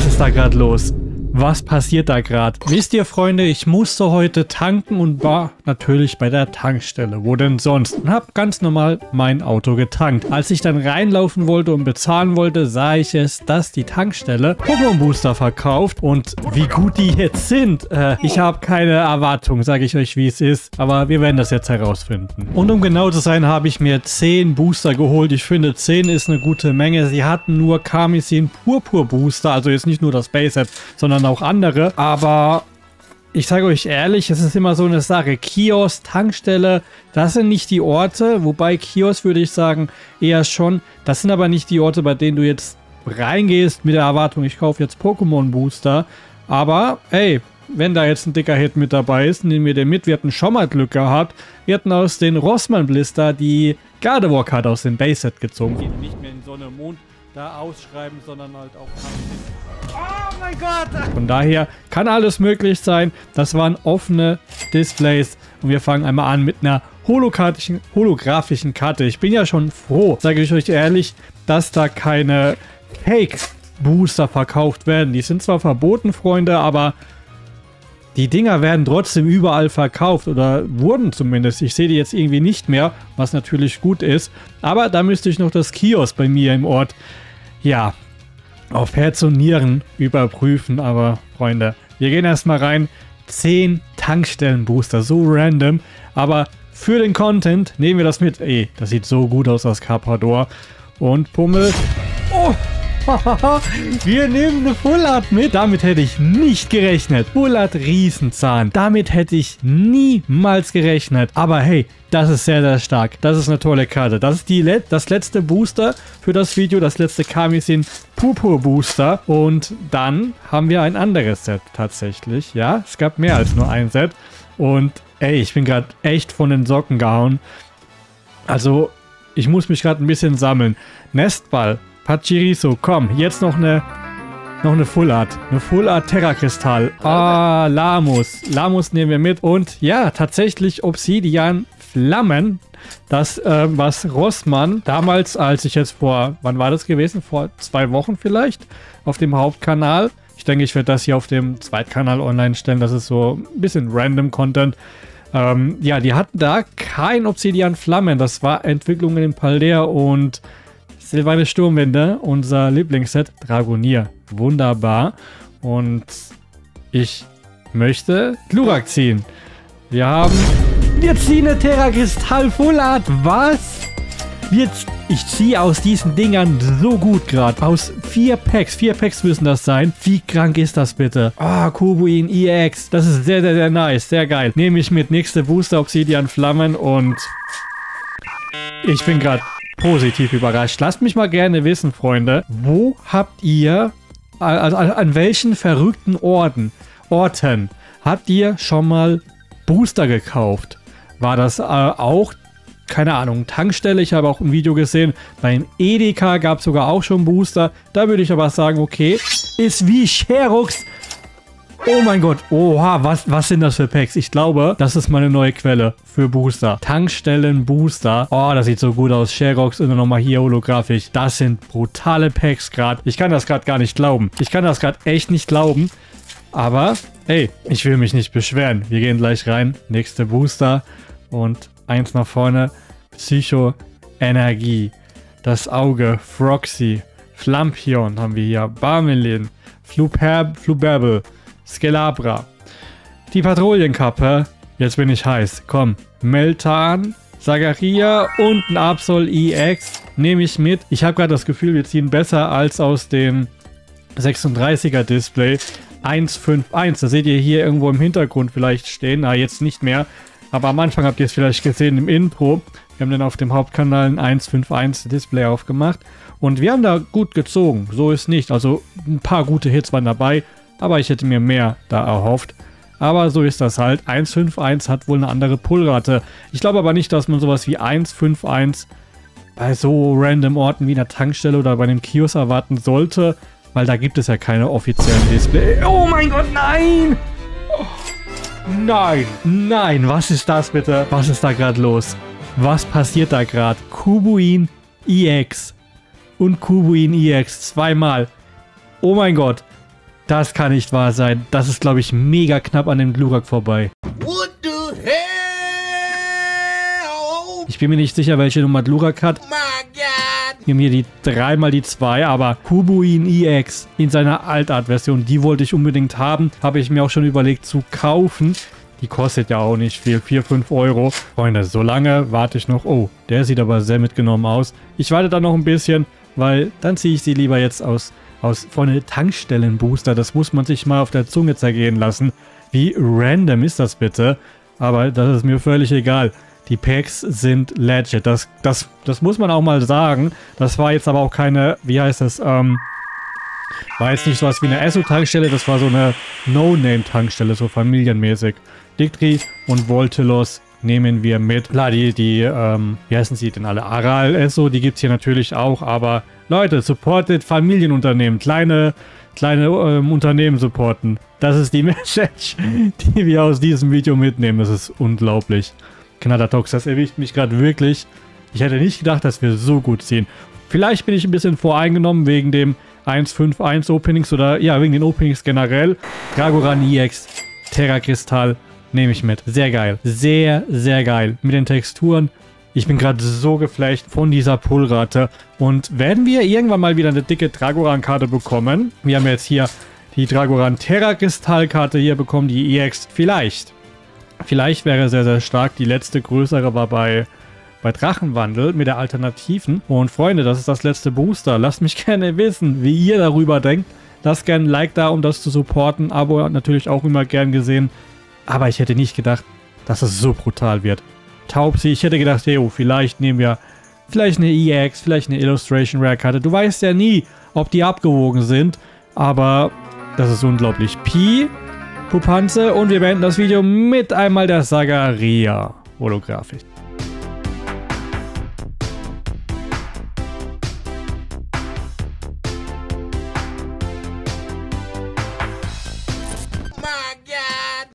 Was ist da gerade los? Was passiert da gerade? Wisst ihr, Freunde, ich musste heute tanken und war natürlich bei der Tankstelle. Wo denn sonst? Und habe ganz normal mein Auto getankt. Als ich dann reinlaufen wollte und bezahlen wollte, sah ich es, dass die Tankstelle Pokémon Booster verkauft. Und wie gut die jetzt sind, äh, ich habe keine Erwartung, sage ich euch, wie es ist. Aber wir werden das jetzt herausfinden. Und um genau zu sein, habe ich mir 10 Booster geholt. Ich finde, 10 ist eine gute Menge. Sie hatten nur Kamisin Purpur Booster, also jetzt nicht nur das Base Set, sondern sondern auch andere. Aber ich sage euch ehrlich, es ist immer so eine Sache. Kiosk, Tankstelle, das sind nicht die Orte. Wobei Kiosk würde ich sagen eher schon. Das sind aber nicht die Orte, bei denen du jetzt reingehst mit der Erwartung, ich kaufe jetzt Pokémon Booster. Aber hey, wenn da jetzt ein dicker Hit mit dabei ist, nehmen wir den mit. Wir hatten schon mal Glück gehabt. Wir hatten aus den Rossmann Blister die Gardevoir-Card aus dem Base-Set gezogen. Die nicht mehr in Sonne, Mond da ausschreiben, sondern halt auch... Mein Gott! Von daher kann alles möglich sein. Das waren offene Displays. Und wir fangen einmal an mit einer holographischen Karte. Ich bin ja schon froh, sage ich euch ehrlich, dass da keine Fake-Booster verkauft werden. Die sind zwar verboten, Freunde, aber die Dinger werden trotzdem überall verkauft oder wurden zumindest. Ich sehe die jetzt irgendwie nicht mehr, was natürlich gut ist. Aber da müsste ich noch das Kiosk bei mir im Ort, ja, auf Herz und Nieren überprüfen. Aber Freunde, wir gehen erstmal rein. 10 Tankstellenbooster, so random. Aber für den Content nehmen wir das mit. Ey, das sieht so gut aus, das Carpador. Und Pummel. Wir nehmen eine Full Art mit. Damit hätte ich nicht gerechnet. Full Art Riesenzahn. Damit hätte ich niemals gerechnet. Aber hey, das ist sehr, sehr stark. Das ist eine tolle Karte. Das ist die Let das letzte Booster für das Video. Das letzte Kamisin Purpur Booster. Und dann haben wir ein anderes Set tatsächlich. Ja, es gab mehr als nur ein Set. Und ey, ich bin gerade echt von den Socken gehauen. Also, ich muss mich gerade ein bisschen sammeln. Nestball Pachiriso, komm, jetzt noch eine noch eine Full Art. Eine Full Art Terrakristall. Ah, Lamus. Lamus nehmen wir mit. Und ja, tatsächlich Obsidian Flammen. Das, äh, was Rossmann damals, als ich jetzt vor, wann war das gewesen? Vor zwei Wochen vielleicht? Auf dem Hauptkanal. Ich denke, ich werde das hier auf dem Zweitkanal online stellen. Das ist so ein bisschen random Content. Ähm, ja, die hatten da kein Obsidian Flammen. Das war Entwicklungen in Paldea und Silvane Sturmwinde, unser Lieblingsset, Dragonier. Wunderbar. Und ich möchte Glurak ziehen. Wir haben... Wir ziehen eine Terra Kristall Full Art. Was? Wir, ich ziehe aus diesen Dingern so gut gerade. Aus vier Packs. Vier Packs müssen das sein. Wie krank ist das bitte? Ah, oh, Kubuin EX. Das ist sehr, sehr, sehr nice. Sehr geil. Nehme ich mit. Nächste Booster Obsidian Flammen und... Ich bin gerade positiv überrascht. Lasst mich mal gerne wissen, Freunde, wo habt ihr, also an welchen verrückten Orten, Orten habt ihr schon mal Booster gekauft? War das äh, auch, keine Ahnung, Tankstelle? Ich habe auch ein Video gesehen, beim Edeka gab es sogar auch schon Booster. Da würde ich aber sagen, okay, ist wie Xerox Oh mein Gott. Oha, was, was sind das für Packs? Ich glaube, das ist meine neue Quelle für Booster. Tankstellen Booster. Oh, das sieht so gut aus. Sherox und dann nochmal hier holographisch. Das sind brutale Packs gerade. Ich kann das gerade gar nicht glauben. Ich kann das gerade echt nicht glauben. Aber, hey, ich will mich nicht beschweren. Wir gehen gleich rein. Nächste Booster. Und eins nach vorne. Psycho Energie. Das Auge. Froxy. Flampion haben wir hier. Barmelin. Fluperb, Fluberbel. Skelabra. Die Patrouillenkappe. Jetzt bin ich heiß. Komm. Meltan, Sagaria und ein Absol EX nehme ich mit. Ich habe gerade das Gefühl, wir ziehen besser als aus dem 36er Display. 151. Das seht ihr hier irgendwo im Hintergrund vielleicht stehen. Ah, jetzt nicht mehr. Aber am Anfang habt ihr es vielleicht gesehen im Intro. Wir haben dann auf dem Hauptkanal ein 151 Display aufgemacht. Und wir haben da gut gezogen. So ist nicht. Also ein paar gute Hits waren dabei. Aber ich hätte mir mehr da erhofft. Aber so ist das halt. 151 hat wohl eine andere Pullrate. Ich glaube aber nicht, dass man sowas wie 151 bei so random Orten wie einer Tankstelle oder bei einem Kiosk erwarten sollte. Weil da gibt es ja keine offiziellen Display. Oh mein Gott, nein! Oh, nein, nein, was ist das bitte? Was ist da gerade los? Was passiert da gerade? Kubuin EX und Kubuin EX zweimal. Oh mein Gott. Das kann nicht wahr sein. Das ist, glaube ich, mega knapp an dem Glurak vorbei. What the hell? Ich bin mir nicht sicher, welche Nummer Glurak hat. My God! Wir haben hier die dreimal die zwei, aber Kubuin EX in seiner Altart-Version, die wollte ich unbedingt haben. Habe ich mir auch schon überlegt zu kaufen. Die kostet ja auch nicht viel, 4, 5 Euro. Freunde, so lange warte ich noch. Oh, der sieht aber sehr mitgenommen aus. Ich warte da noch ein bisschen, weil dann ziehe ich sie lieber jetzt aus, aus von Tankstellenbooster. Das muss man sich mal auf der Zunge zergehen lassen. Wie random ist das bitte? Aber das ist mir völlig egal. Die Packs sind legit. Das, das, das muss man auch mal sagen. Das war jetzt aber auch keine, wie heißt das, ähm, war jetzt nicht sowas wie eine Esso-Tankstelle, das war so eine No-Name-Tankstelle, so familienmäßig. Dictri und Voltelos nehmen wir mit. Klar, die, die, ähm, wie heißen sie denn alle? Aral Esso, die gibt es hier natürlich auch, aber Leute, supportet Familienunternehmen, kleine, kleine ähm, Unternehmen supporten. Das ist die Message, die wir aus diesem Video mitnehmen. Das ist unglaublich. Knattertox, das erwischt mich gerade wirklich. Ich hätte nicht gedacht, dass wir so gut ziehen. Vielleicht bin ich ein bisschen voreingenommen wegen dem 151 Openings oder ja, wegen den Openings generell. Dragoran EX, Terra Kristall, nehme ich mit. Sehr geil. Sehr, sehr geil. Mit den Texturen. Ich bin gerade so geflecht von dieser Pullrate. Und werden wir irgendwann mal wieder eine dicke Dragoran-Karte bekommen? Wir haben jetzt hier die Dragoran Terra Kristall-Karte hier bekommen, die EX. Vielleicht. Vielleicht wäre sehr, sehr stark. Die letzte größere war bei bei Drachenwandel mit der Alternativen. Und Freunde, das ist das letzte Booster. Lasst mich gerne wissen, wie ihr darüber denkt. Lasst gerne ein Like da, um das zu supporten. Abo natürlich auch immer gern gesehen. Aber ich hätte nicht gedacht, dass es so brutal wird. Taubsi, ich hätte gedacht, hey, vielleicht nehmen wir vielleicht eine EX, vielleicht eine Illustration Rare Karte. Du weißt ja nie, ob die abgewogen sind. Aber das ist unglaublich. Pi, Pupanze und wir beenden das Video mit einmal der Sagaria Holographisch.